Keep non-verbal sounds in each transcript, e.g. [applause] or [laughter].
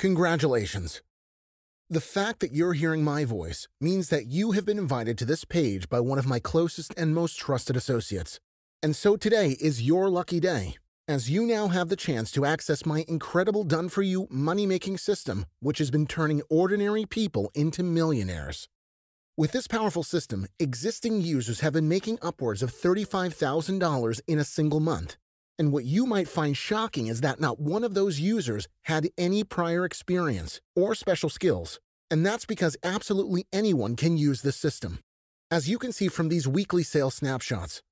Congratulations. The fact that you're hearing my voice means that you have been invited to this page by one of my closest and most trusted associates. And so today is your lucky day, as you now have the chance to access my incredible done for you money making system, which has been turning ordinary people into millionaires. With this powerful system, existing users have been making upwards of $35,000 in a single month. And what you might find shocking is that not one of those users had any prior experience or special skills. And that's because absolutely anyone can use this system. As you can see from these weekly sales snapshots,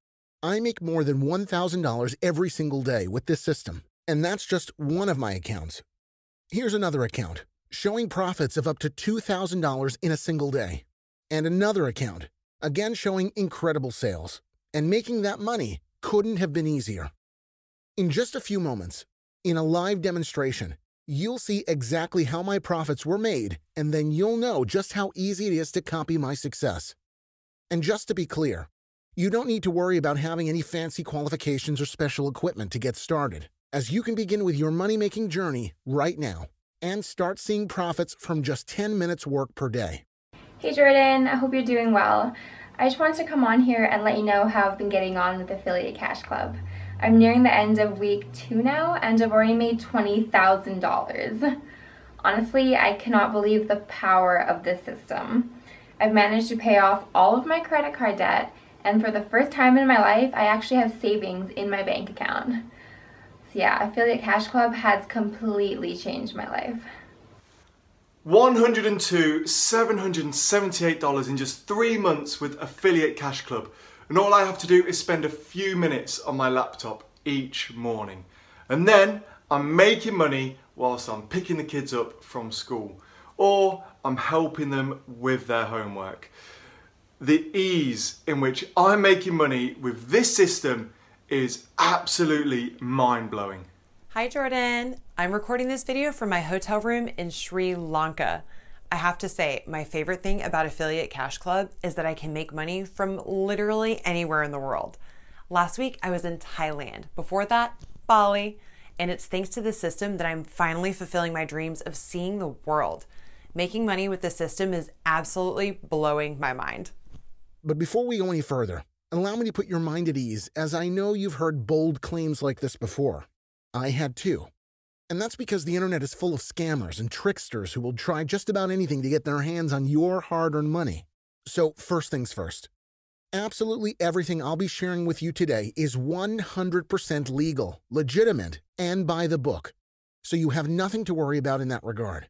I make more than $1,000 every single day with this system, and that's just one of my accounts. Here's another account showing profits of up to $2,000 in a single day, and another account, again showing incredible sales. And making that money couldn't have been easier. In just a few moments, in a live demonstration, you'll see exactly how my profits were made, and then you'll know just how easy it is to copy my success. And just to be clear, you don't need to worry about having any fancy qualifications or special equipment to get started, as you can begin with your money making journey right now and start seeing profits from just 10 minutes work per day. Hey Jordan, I hope you're doing well. I just wanted to come on here and let you know how I've been getting on with Affiliate Cash Club. I'm nearing the end of week two now and I've already made $20,000. Honestly, I cannot believe the power of this system. I've managed to pay off all of my credit card debt and for the first time in my life, I actually have savings in my bank account. So yeah, Affiliate Cash Club has completely changed my life. 102, $778 in just three months with Affiliate Cash Club and all I have to do is spend a few minutes on my laptop each morning. And then I'm making money whilst I'm picking the kids up from school or I'm helping them with their homework. The ease in which I'm making money with this system is absolutely mind blowing. Hi Jordan, I'm recording this video from my hotel room in Sri Lanka. I have to say, my favorite thing about Affiliate Cash Club is that I can make money from literally anywhere in the world. Last week, I was in Thailand. Before that, Bali. And it's thanks to this system that I'm finally fulfilling my dreams of seeing the world. Making money with the system is absolutely blowing my mind. But before we go any further, allow me to put your mind at ease, as I know you've heard bold claims like this before. I had too. And that's because the internet is full of scammers and tricksters who will try just about anything to get their hands on your hard earned money. So, first things first. Absolutely everything I'll be sharing with you today is 100% legal, legitimate, and by the book. So you have nothing to worry about in that regard.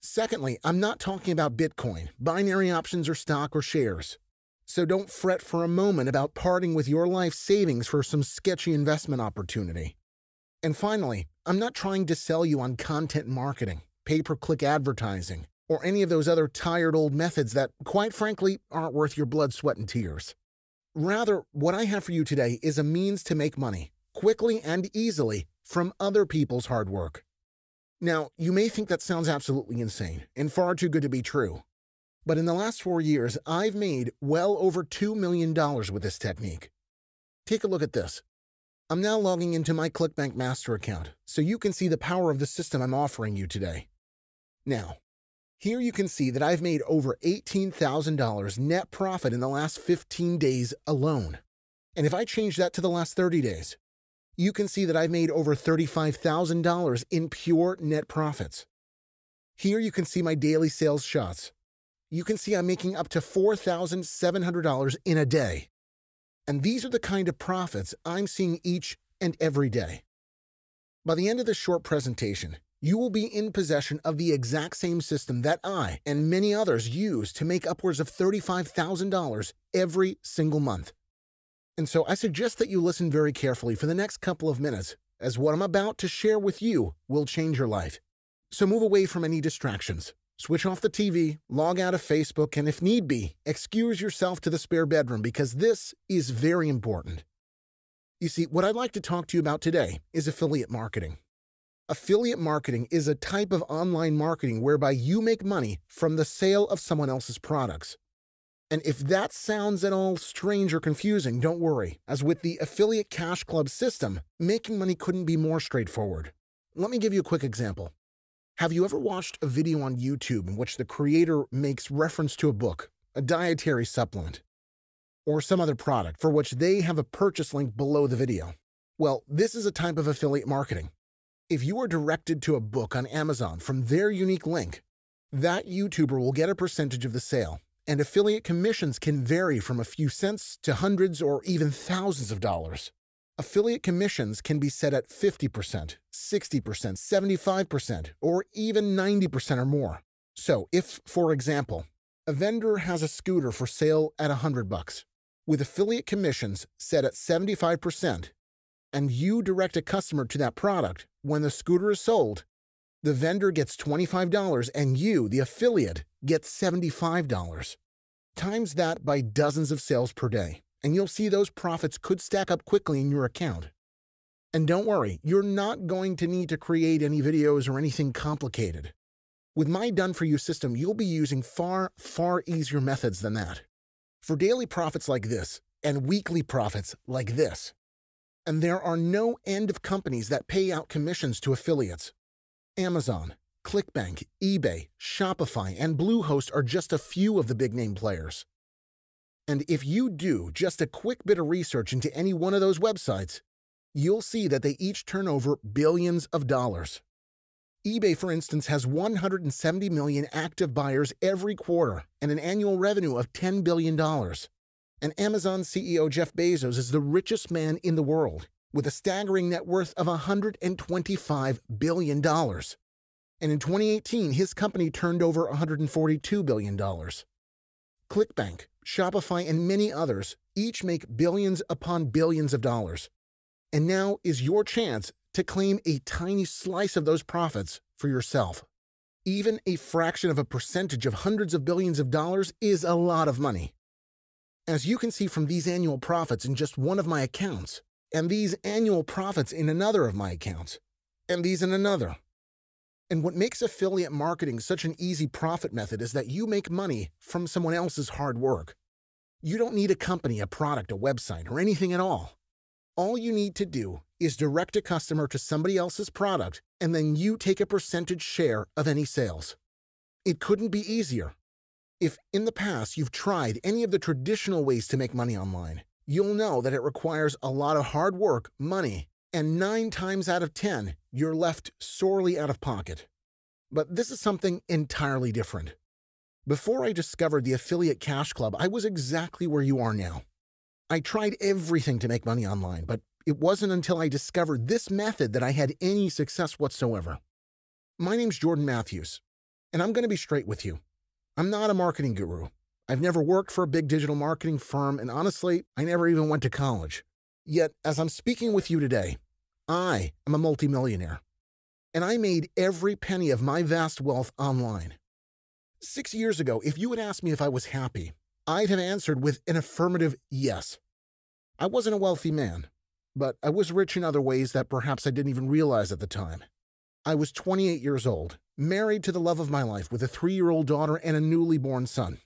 Secondly, I'm not talking about Bitcoin, binary options, or stock or shares. So don't fret for a moment about parting with your life savings for some sketchy investment opportunity. And finally, I'm not trying to sell you on content marketing, pay per click advertising, or any of those other tired old methods that, quite frankly, aren't worth your blood, sweat, and tears. Rather, what I have for you today is a means to make money, quickly and easily, from other people's hard work. Now, you may think that sounds absolutely insane and far too good to be true. But in the last four years, I've made well over $2 million with this technique. Take a look at this. I'm now logging into my ClickBank Master account so you can see the power of the system I'm offering you today. Now, here you can see that I've made over $18,000 net profit in the last 15 days alone. And if I change that to the last 30 days, you can see that I've made over $35,000 in pure net profits. Here you can see my daily sales shots. You can see I'm making up to $4,700 in a day. And these are the kind of profits I'm seeing each and every day. By the end of this short presentation, you will be in possession of the exact same system that I and many others use to make upwards of $35,000 every single month. And so I suggest that you listen very carefully for the next couple of minutes, as what I'm about to share with you will change your life. So move away from any distractions Switch off the TV, log out of Facebook, and if need be, excuse yourself to the spare bedroom because this is very important. You see, what I'd like to talk to you about today is affiliate marketing. Affiliate marketing is a type of online marketing whereby you make money from the sale of someone else's products. And if that sounds at all strange or confusing, don't worry, as with the Affiliate Cash Club system, making money couldn't be more straightforward. Let me give you a quick example. Have you ever watched a video on YouTube in which the creator makes reference to a book, a dietary supplement, or some other product for which they have a purchase link below the video? Well, this is a type of affiliate marketing. If you are directed to a book on Amazon from their unique link, that YouTuber will get a percentage of the sale, and affiliate commissions can vary from a few cents to hundreds or even thousands of dollars. Affiliate commissions can be set at 50%, 60%, 75%, or even 90% or more. So, if, for example, a vendor has a scooter for sale at 100 bucks, with affiliate commissions set at 75%, and you direct a customer to that product when the scooter is sold, the vendor gets $25 and you, the affiliate, gets $75. Times that by dozens of sales per day, and you'll see those profits could stack up quickly in your account. And don't worry, you're not going to need to create any videos or anything complicated. With my done for you system, you'll be using far, far easier methods than that. For daily profits like this, and weekly profits like this. And there are no end of companies that pay out commissions to affiliates. Amazon, ClickBank, eBay, Shopify, and Bluehost are just a few of the big name players. And if you do just a quick bit of research into any one of those websites, you'll see that they each turn over billions of dollars. eBay, for instance, has 170 million active buyers every quarter and an annual revenue of $10 billion. And Amazon CEO Jeff Bezos is the richest man in the world with a staggering net worth of $125 billion. And in 2018, his company turned over $142 billion. ClickBank, Shopify, and many others each make billions upon billions of dollars. And now is your chance to claim a tiny slice of those profits for yourself. Even a fraction of a percentage of hundreds of billions of dollars is a lot of money. As you can see from these annual profits in just one of my accounts, and these annual profits in another of my accounts, and these in another. And what makes affiliate marketing such an easy profit method is that you make money from someone else's hard work. You don't need a company, a product, a website, or anything at all. All you need to do is direct a customer to somebody else's product, and then you take a percentage share of any sales. It couldn't be easier. If in the past you've tried any of the traditional ways to make money online, you'll know that it requires a lot of hard work, money, and nine times out of 10, you're left sorely out of pocket. But this is something entirely different. Before I discovered the Affiliate Cash Club, I was exactly where you are now. I tried everything to make money online, but it wasn't until I discovered this method that I had any success whatsoever. My name's Jordan Matthews, and I'm going to be straight with you. I'm not a marketing guru. I've never worked for a big digital marketing firm, and honestly, I never even went to college. Yet, as I'm speaking with you today, I am a multimillionaire. And I made every penny of my vast wealth online. Six years ago, if you had asked me if I was happy, I'd have answered with an affirmative yes. I wasn't a wealthy man, but I was rich in other ways that perhaps I didn't even realize at the time. I was 28 years old, married to the love of my life with a three year old daughter and a newly born son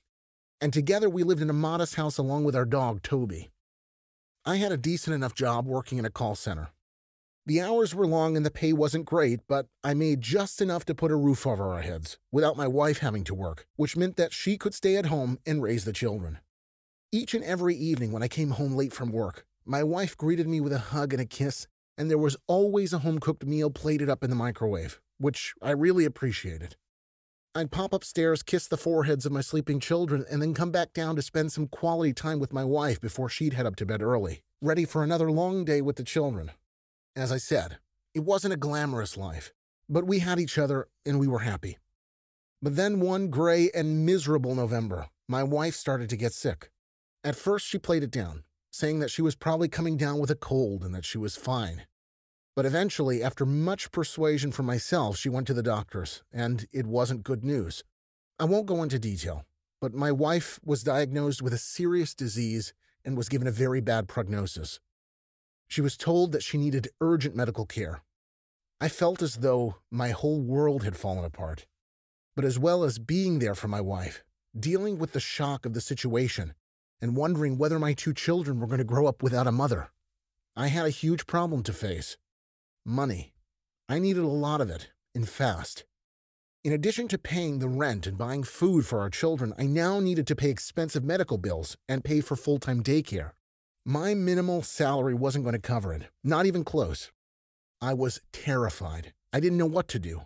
and together we lived in a modest house along with our dog, Toby. I had a decent enough job working in a call center. The hours were long and the pay wasn't great, but I made just enough to put a roof over our heads without my wife having to work, which meant that she could stay at home and raise the children. Each and every evening when I came home late from work, my wife greeted me with a hug and a kiss, and there was always a home cooked meal plated up in the microwave, which I really appreciated. I'd pop upstairs, kiss the foreheads of my sleeping children, and then come back down to spend some quality time with my wife before she'd head up to bed early, ready for another long day with the children. As I said, it wasn't a glamorous life, but we had each other and we were happy. But then one gray and miserable November, my wife started to get sick. At first, she played it down, saying that she was probably coming down with a cold and that she was fine. But eventually, after much persuasion from myself, she went to the doctors, and it wasn't good news. I won't go into detail, but my wife was diagnosed with a serious disease and was given a very bad prognosis. She was told that she needed urgent medical care. I felt as though my whole world had fallen apart. But as well as being there for my wife, dealing with the shock of the situation, and wondering whether my two children were going to grow up without a mother, I had a huge problem to face. Money. I needed a lot of it, and fast. In addition to paying the rent and buying food for our children, I now needed to pay expensive medical bills and pay for full time daycare. My minimal salary wasn't going to cover it, not even close. I was terrified. I didn't know what to do.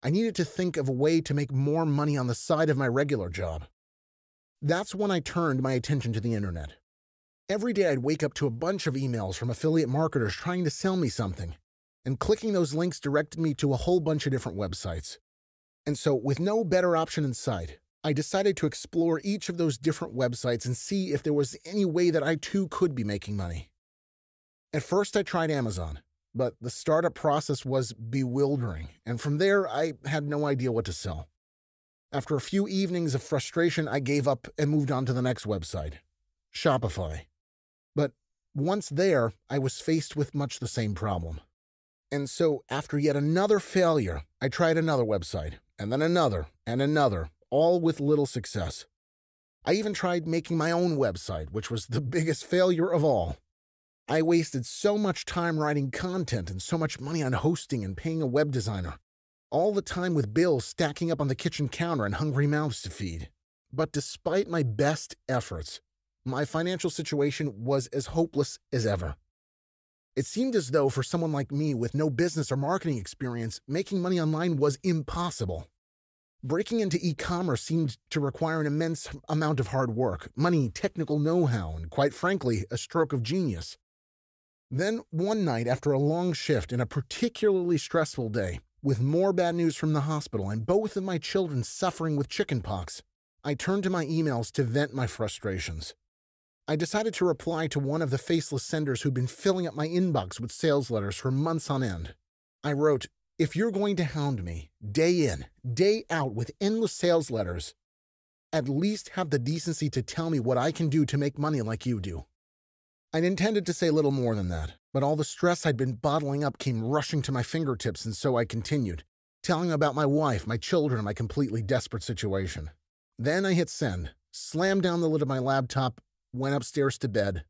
I needed to think of a way to make more money on the side of my regular job. That's when I turned my attention to the internet. Every day I'd wake up to a bunch of emails from affiliate marketers trying to sell me something, and clicking those links directed me to a whole bunch of different websites. And so, with no better option in sight, I decided to explore each of those different websites and see if there was any way that I too could be making money. At first, I tried Amazon, but the startup process was bewildering, and from there, I had no idea what to sell. After a few evenings of frustration, I gave up and moved on to the next website Shopify. But once there, I was faced with much the same problem. And so, after yet another failure, I tried another website, and then another, and another, all with little success. I even tried making my own website, which was the [laughs] biggest failure of all. I wasted so much time writing content and so much money on hosting and paying a web designer, all the time with bills stacking up on the kitchen counter and hungry mouths to feed. But despite my best efforts, my financial situation was as hopeless as ever. It seemed as though for someone like me with no business or marketing experience, making money online was impossible. Breaking into e commerce seemed to require an immense amount of hard work, money, technical know how, and quite frankly, a stroke of genius. Then, one night after a long shift and a particularly stressful day, with more bad news from the hospital and both of my children suffering with chickenpox, I turned to my emails to vent my frustrations. I decided to reply to one of the faceless senders who'd been filling up my inbox with sales letters for months on end. I wrote, If you're going to hound me, day in, day out, with endless sales letters, at least have the decency to tell me what I can do to make money like you do. I'd intended to say little more than that, but all the stress I'd been bottling up came rushing to my fingertips, and so I continued, telling about my wife, my children, and my completely desperate situation. Then I hit send, slammed down the lid of my laptop, went upstairs to bed,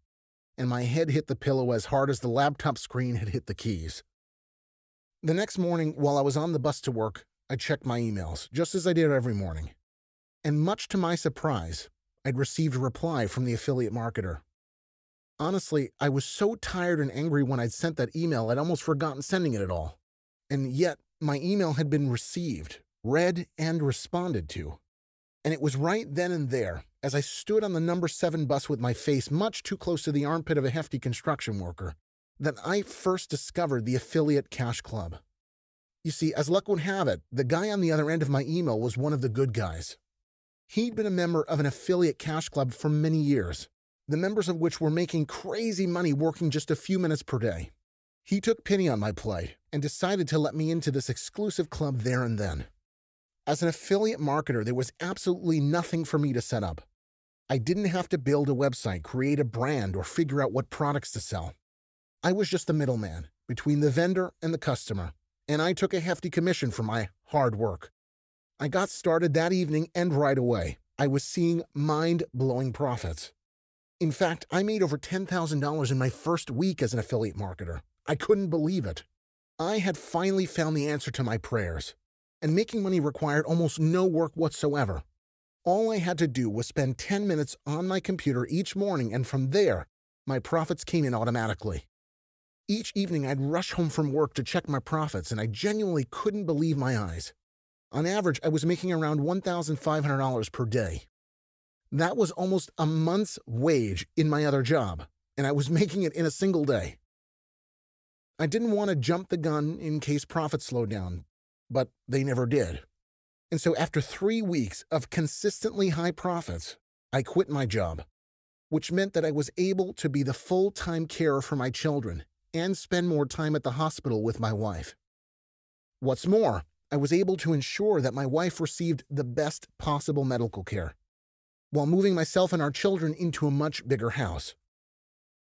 and my head hit the pillow as hard as the laptop screen had hit the keys. The next morning, while I was on the bus to work, I checked my emails, just as I did every morning. And much to my surprise, I'd received a reply from the affiliate marketer. Honestly, I was so tired and angry when I'd sent that email, I'd almost forgotten sending it at all. And yet, my email had been received, read, and responded to. And it was right then and there, as I stood on the number seven bus with my face much too close to the armpit of a hefty construction worker, that I first discovered the affiliate cash club. You see, as luck would have it, the guy on the other end of my email was one of the good guys. He'd been a member of an affiliate cash club for many years, the members of which were making crazy money working just a few minutes per day. He took pity on my plight and decided to let me into this exclusive club there and then. As an affiliate marketer, there was absolutely nothing for me to set up. I didn't have to build a website, create a brand, or figure out what products to sell. I was just the middleman between the vendor and the customer, and I took a hefty commission for my hard work. I got started that evening and right away. I was seeing mind blowing profits. In fact, I made over $10,000 in my first week as an affiliate marketer. I couldn't believe it. I had finally found the answer to my prayers, and making money required almost no work whatsoever. All I had to do was spend 10 minutes on my computer each morning, and from there, my profits came in automatically. Each evening, I'd rush home from work to check my profits, and I genuinely couldn't believe my eyes. On average, I was making around $1,500 per day. That was almost a month's wage in my other job, and I was [laughs] making it in a single day. I didn't want to jump the gun in case profits slowed down, but they never did. And so, after three weeks of consistently high profits, I quit my job, which meant that I was able to be the full time carer for my children and spend more time at the hospital with my wife. What's more, I was able to ensure that my wife received the best possible medical care while moving myself and our children into a much bigger house.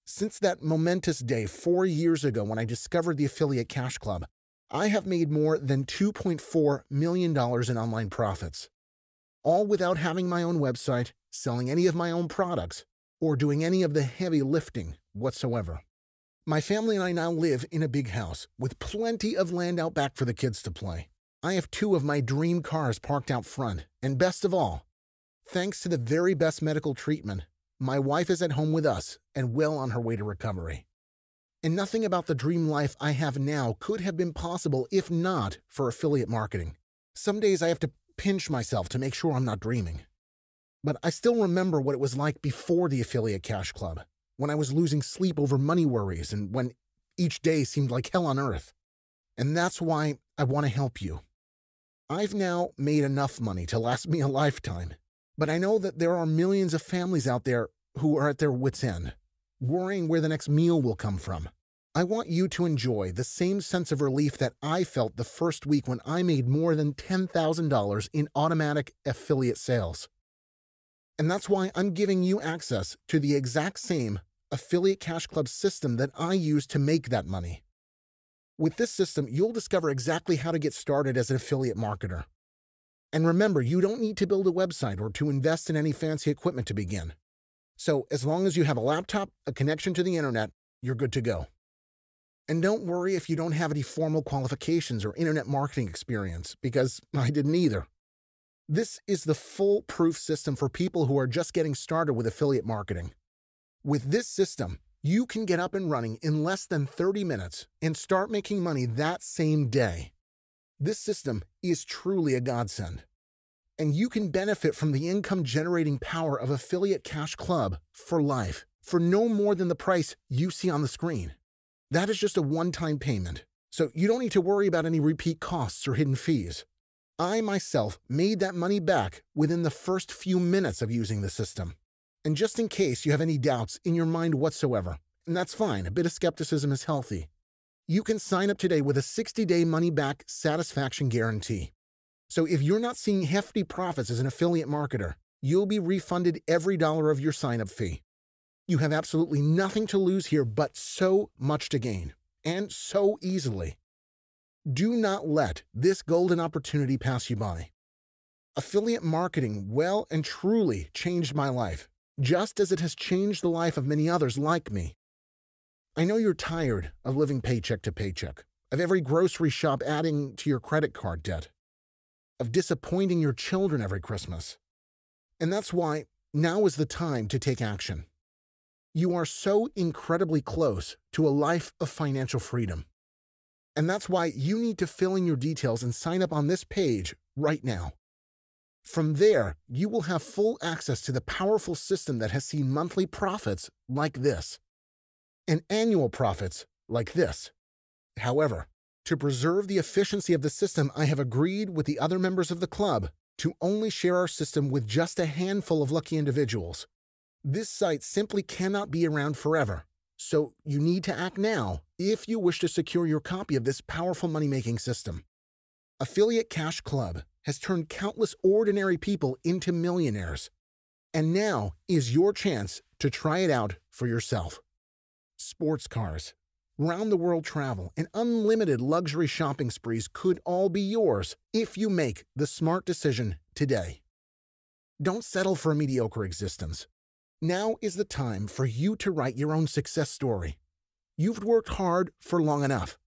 Since that momentous day four years ago when I discovered the Affiliate Cash Club, I have made more than $2.4 million in online profits, all without having my own website, selling any of my own products, or doing any of the heavy lifting whatsoever. My family and I now live in a big house with plenty of land out back for the kids to play. I have two of my dream cars parked out front, and best of all, thanks to the very best medical treatment, my wife is at home with us and well on her way to recovery. And nothing about the dream life I have now could have been possible if not for affiliate marketing. Some days I have to pinch myself to make sure I'm not dreaming. But I still remember what it was like before the Affiliate Cash Club, when I was losing sleep over money worries and when each day seemed like hell on earth. And that's why I want to help you. I've now made enough money to last [laughs] me a lifetime, but I know that there are millions of families out there who are at their wits' end, worrying where the next meal will come from. I want you to enjoy the same sense of relief that I felt the first week when I made more than $10,000 in automatic affiliate sales. And that's why I'm giving you access to the exact same Affiliate Cash Club system that I use to make that money. With this system, you'll discover exactly how to get started as an affiliate marketer. And remember, you don't need to build a website or to invest in any fancy equipment to begin. So, as long as you have a laptop, a connection to the internet, you're good to go. And don't worry if you don't have any formal qualifications or internet marketing experience, because [laughs] I didn't either. This is the foolproof system for people who are just getting started with affiliate marketing. With this system, you can get up and running in less than 30 minutes and start making money that same day. This system is truly a godsend. And you can benefit from the income generating power of Affiliate Cash Club for life for no more than the price you see on the screen. That is just a one time payment, so you don't need to worry about any repeat costs or hidden fees. I myself made that money back within the first few minutes of using the system. And just in case you have any doubts in your mind whatsoever, and that's fine, a bit of skepticism is healthy, you can sign up today with a 60 day money back satisfaction guarantee. So if you're not seeing hefty profits as an affiliate marketer, you'll be refunded every dollar of your sign up fee. You have absolutely nothing to lose here, but so much to gain, and so easily. Do not let this golden opportunity pass you by. Affiliate marketing well and truly changed my life just as it has changed the life of many others like me. I know you're tired of living paycheck to paycheck, of every grocery shop adding to your credit card debt, of disappointing your children every Christmas. And that's why now is the time to take action. You are so incredibly close to a life of financial freedom. And that's why you need to fill in your details and sign up on this page right now. From there, you will have full access to the powerful system that has seen monthly profits like this and annual profits like this. However, to preserve the efficiency of the system, I have agreed with the other members of the club to only share our system with just a handful of lucky individuals. This site simply cannot be around forever, so you need to act now if you wish to secure your copy of this powerful money making system. Affiliate Cash Club has turned countless ordinary people into millionaires. And now is your chance to try it out for yourself. Sports cars, round the world travel, and unlimited luxury shopping sprees could all be yours if you make the smart decision today. Don't settle for a mediocre existence. Now is the time for you to write your own success story. You've worked hard for long enough.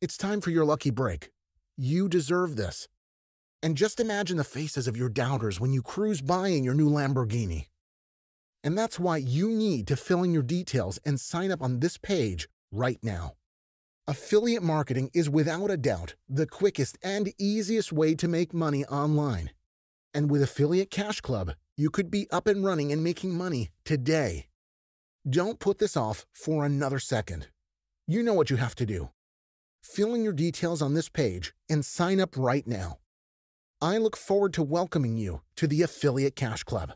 It's time for your lucky break. You deserve this. And just imagine the faces of your doubters when you cruise by in your new Lamborghini. And that's why you need to fill in your details and sign up on this page right now. Affiliate marketing is without a doubt the quickest and easiest way to make money online. And with Affiliate Cash Club, you could be up and running and making money today. Don't put this off for another second. You know what you have to do. Fill in your details on this page and sign up right now. I look forward to welcoming you to the Affiliate Cash Club.